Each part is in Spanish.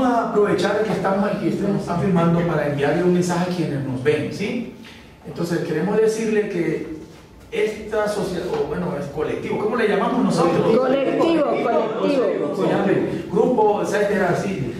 vamos a aprovechar que estamos aquí, estamos están filmando para enviarle un mensaje a quienes nos ven, ¿sí? Entonces queremos decirle que esta sociedad, o bueno, es colectivo, ¿cómo le llamamos nosotros? Colectivo, colectivo. Llame, grupo, etcétera, así.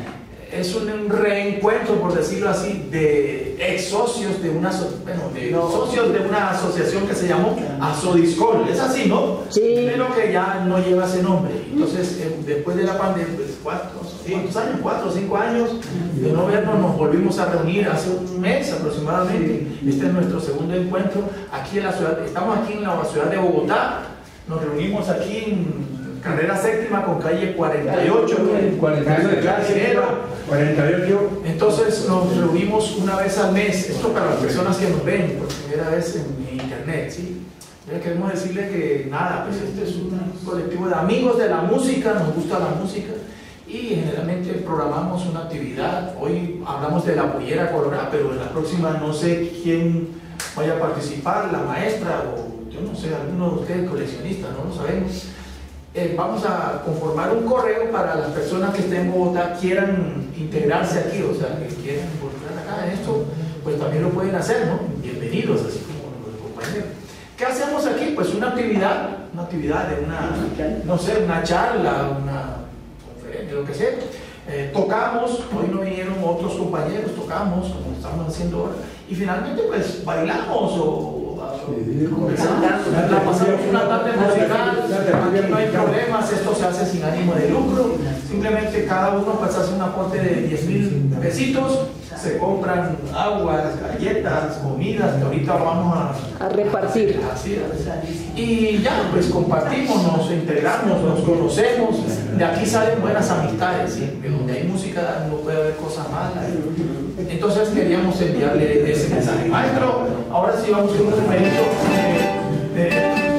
Es un reencuentro, por decirlo así, de socios de una, bueno, de socios de una asociación que se llamó Asodiscol. Es así, ¿no? Sí. Pero que ya no lleva ese nombre. Entonces, eh, después de la pandemia, pues, cuatro, ¿cuántos años? Cuatro o cinco años de no vernos, nos volvimos a reunir hace un mes aproximadamente. Este es nuestro segundo encuentro aquí en la ciudad. Estamos aquí en la ciudad de Bogotá. Nos reunimos aquí en carrera séptima con calle 48. 48. Carrera. 48. Entonces nos reunimos una vez al mes, esto para las personas que nos ven por primera vez en internet, ¿sí? Ya queremos decirle que nada, pues este es un colectivo de amigos de la música, nos gusta la música y generalmente programamos una actividad. Hoy hablamos de la pollera colorada, pero en la próxima no sé quién vaya a participar, la maestra o yo no sé, alguno de ustedes coleccionistas, no lo sabemos. Eh, vamos a conformar un correo para las personas que estén en Bogotá quieran integrarse aquí, o sea, que quieran involucrar acá en esto, pues también lo pueden hacer, ¿no? Bienvenidos, así como los compañeros. ¿Qué hacemos aquí? Pues una actividad, una actividad de una, no sé, una charla, una conferencia, lo que sea. Eh, tocamos, hoy no vinieron otros compañeros, tocamos, como estamos haciendo ahora, y finalmente pues bailamos o conversamos, la pasamos una tarde musical, esto se hace sin ánimo de lucro, simplemente cada uno pues hace un aporte de 10 mil pesitos, se compran aguas, galletas, comidas, que ahorita vamos a A repartir. Así es. Y ya, pues compartimos, nos integramos, nos conocemos, de aquí salen buenas amistades, ¿sí? De donde hay música no puede haber cosas malas. Entonces queríamos enviarle ese mensaje. Maestro, ahora sí vamos con un momento de-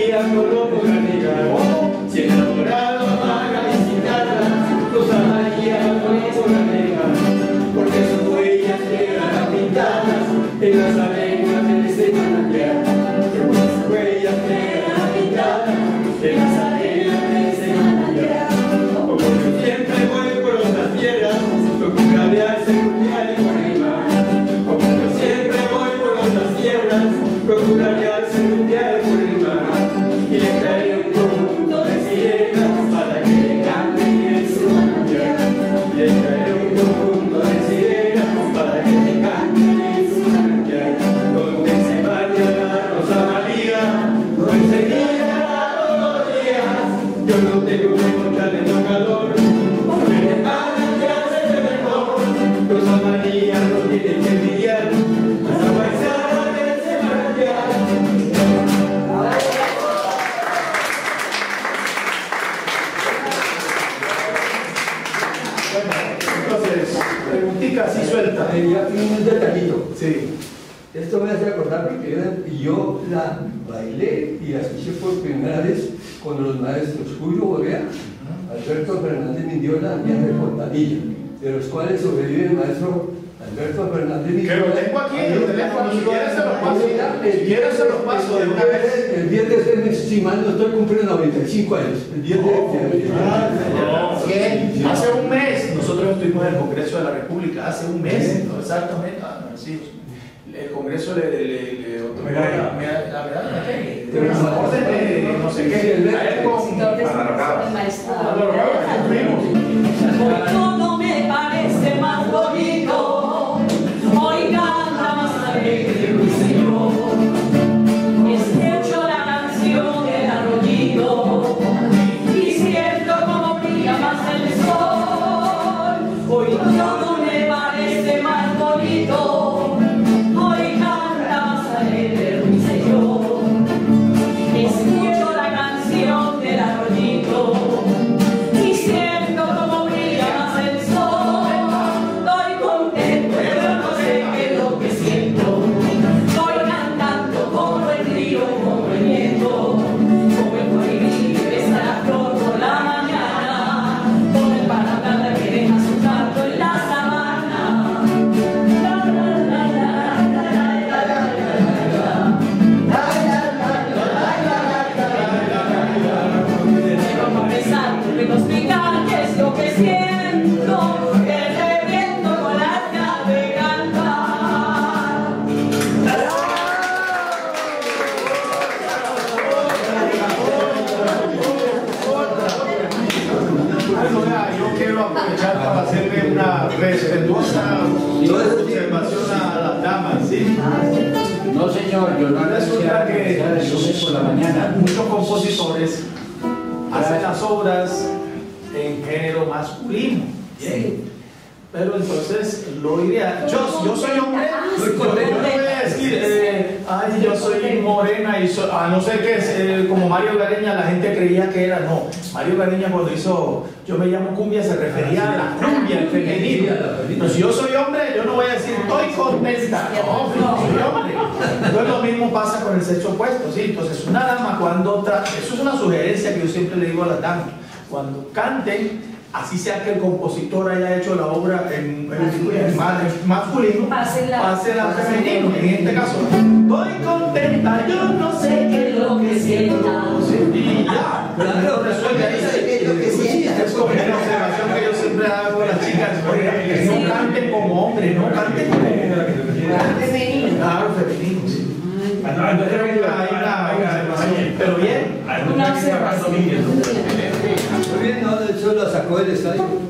きな言葉にが preguntica así suelta. Eh, un detallito. Sí. Esto me hace acordar porque yo, la bailé y la escuché por primera vez con los maestros Julio Borrea, Alberto Fernández Mendiola y Andrés Fontanilla, de los cuales sobrevive el maestro Alberto Fernández Que lo tengo aquí en el teléfono, si quieres se lo paso. El Si quieres se lo paso de una vez. El 10 de este mes, si mal no estoy cumpliendo 95 años. El 10 de hace un mes nosotros estuvimos en el Congreso de la República, hace un mes, ¿no? exactamente, ah, no, sí. el Congreso le, le, otorgó la medalla de qué? De la orden de no sé qué, a él con Hoy compositores hacen las obras en género masculino. Pero entonces lo ideal, yo, yo soy hombre, yo no voy a decir, eh, ay, yo soy morena y soy, a no ser que es, eh, como Mario Gareña la gente creía que era, no. Mario Gareña cuando hizo Yo me llamo cumbia se refería a la cumbia, el femenino. Pero si yo soy hombre, yo no voy a decir estoy contenta, no, soy hombre. Entonces lo mismo pasa con el sexo opuesto, ¿sí? Entonces una dama cuando, tra- eso es una sugerencia que yo siempre le digo a las damas, cuando canten, así sea que el compositor haya hecho la obra en, en- en ma- en masculino, pásenla al femenino. En este caso, estoy contenta, yo no sé qué es lo que siento. ¿sí? Y ya, Claro, resuelve ahí. es lo que sientas. Es como una observación que yo siempre hago a las chicas, oiga, no canten como hombre, no canten como Femenino. Claro, femenino, sí. Hay una- hay una observación, Pero bien. Eso lo sacó del.